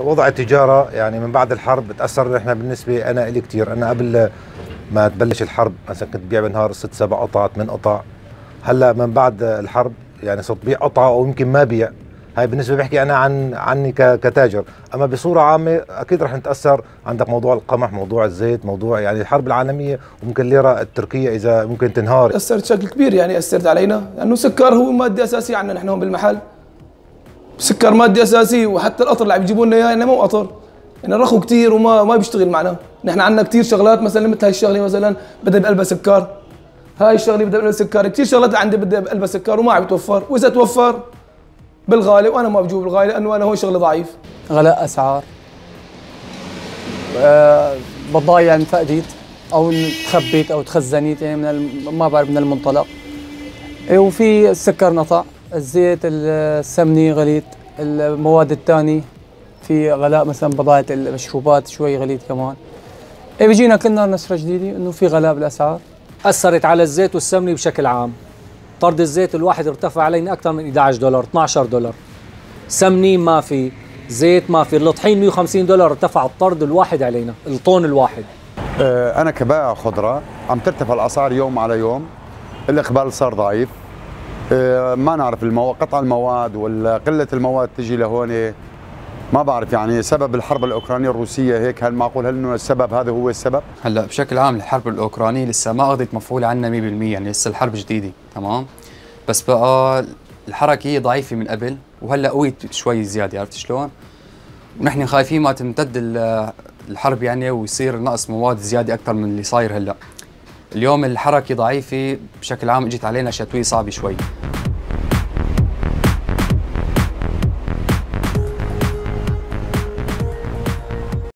وضع التجارة يعني من بعد الحرب تاثر إحنا بالنسبة أنا إلي كثير أنا قبل ما تبلش الحرب مثلا كنت ببيع بالنهار ست سبع قطع ثمان قطع. هلأ من بعد الحرب يعني صرت بيع قطعة أو يمكن ما بيع. هاي بالنسبة بحكي أنا عن عني كتاجر. أما بصورة عامة أكيد رح نتأثر. عندك موضوع القمح موضوع الزيت موضوع يعني الحرب العالمية وممكن الليره التركية إذا ممكن تنهار. أثرت بشكل كبير يعني أثرت علينا. لأنه سكر هو مادة أساسية عندنا نحن هون بالمحل. سكر ماده اساسيه وحتى القطر اللي عم يجيبوا لنا إياه يعني مو قطر يعني رخو كثير وما ما بيشتغل معنا. نحن عندنا كثير شغلات مثلا مثل هاي الشغلة مثلا بدها بقلبها سكر. هاي الشغلة بدها بقلبها سكر. كثير شغلات عندي بدها بقلبها سكر وما عم يتوفر. وإذا توفر بالغالي وأنا ما بجوب بالغالي لأنه أنا هون شغلي ضعيف. غلاء أسعار. أه بضايع انفقدت أو تخبيت أو تخزنت يعني من ما بعرف من المنطلق. إيه، وفي السكر نطع الزيت السمني غليت المواد الثانية في غلاء مثلا بضاعة المشروبات شوي غليت كمان. إيه بيجينا كل نهار نسره جديدة إنه في غلاء بالأسعار. أثرت على الزيت والسمنه بشكل عام. طرد الزيت الواحد ارتفع علينا أكثر من 11 دولار 12 دولار. سمني ما في زيت ما في. الطحين 150 دولار ارتفع الطرد الواحد علينا الطون الواحد. آه، أنا كبائع خضره عم ترتفع الأسعار يوم على يوم. الإقبال صار ضعيف. ما نعرف المو... قطع المواد ولا قلة المواد تجي لهون ما بعرف يعني سبب الحرب الأوكرانية الروسية هيك هل معقول هل إنه السبب هذا هو السبب؟ هلأ بشكل عام الحرب الأوكرانية لسه ما اخذت مفعول عنا 100% يعني لسه الحرب جديدة تمام؟ بس بقى الحركة هي ضعيفة من قبل وهلأ قويت شوي زيادة عرفت شلون؟ ونحن خايفين ما تمتد الحرب يعني ويصير نقص مواد زيادة أكثر من اللي صاير هلأ. اليوم الحركة ضعيفة بشكل عام إجت علينا شتوية صعبة شوي.